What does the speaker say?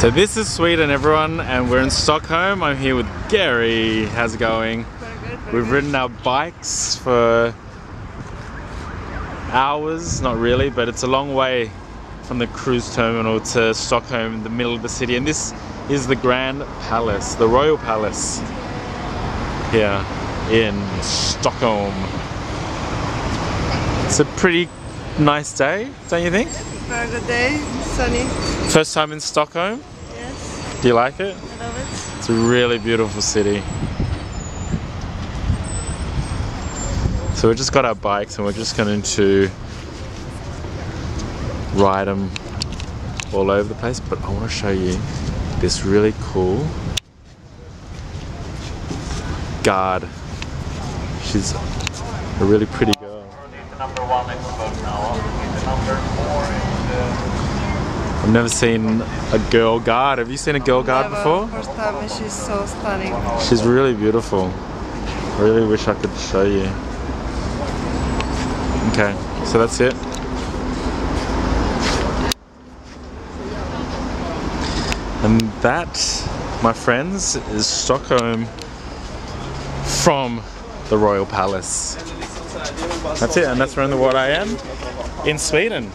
So this is Sweden everyone and we're in Stockholm. I'm here with Gary. How's it going? We've ridden our bikes for hours, not really, but it's a long way from the cruise terminal to Stockholm in the middle of the city and this is the Grand Palace, the Royal Palace here in Stockholm. It's a pretty nice day, don't you think? Very good day, sunny. First time in Stockholm? Yes, Do you like it? I love it. It's a really beautiful city. So we just got our bikes and we're just going to ride them all over the place. But I want to show you this really cool guard. She's a really pretty girl. Number one in the boat now. The number four is I've never seen a girl guard. Have you seen a girl guard Never. before? First time and she's so stunning. She's really beautiful. I really wish I could show you. Okay, so that's it. And that, my friends, is Stockholm from the Royal Palace. That's it, and that's around the what I am in Sweden.